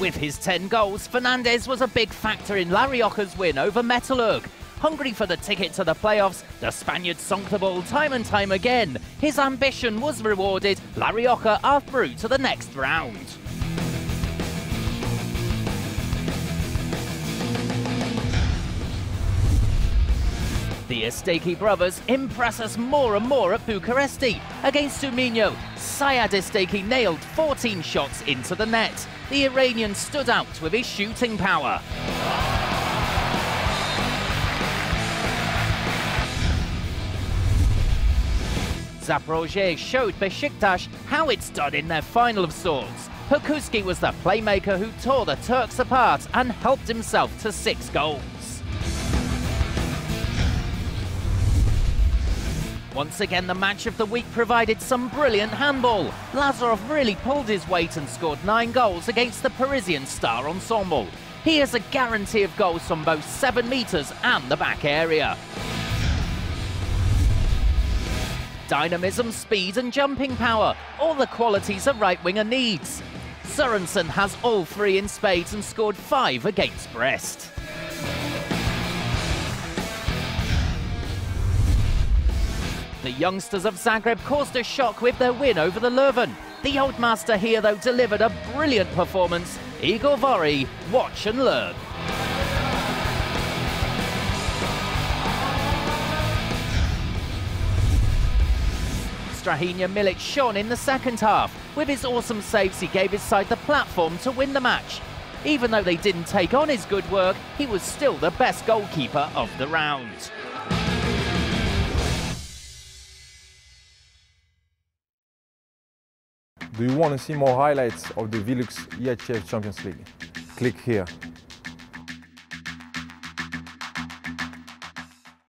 With his 10 goals, Fernandez was a big factor in La Rioja's win over Metalurg. Hungry for the ticket to the playoffs, the Spaniard sunk the ball time and time again. His ambition was rewarded. La Rioja are through to the next round. The Esteki brothers impress us more and more at Bucuresti. Against Suminho, Sajad Esteki nailed 14 shots into the net. The Iranian stood out with his shooting power. Zaporozhye showed Besiktas how it's done in their final of sorts. Pujhouski was the playmaker who tore the Turks apart and helped himself to six goals. Once again, the match of the week provided some brilliant handball. Lazarov really pulled his weight and scored nine goals against the Parisian star ensemble. He is a guarantee of goals from both 7 metres and the back area. Dynamism, speed and jumping power, all the qualities a right winger needs. Sörensen has all three in spades and scored five against Brest. The youngsters of Zagreb caused a shock with their win over the Leuven. The old master here, though, delivered a brilliant performance. Igor Vori, watch and learn. Strahinja Milic shone in the second half. With his awesome saves, he gave his side the platform to win the match. Even though they didn't take on his good work, he was still the best goalkeeper of the round. Do you want to see more highlights of the Velux EHF Champions League? Click here.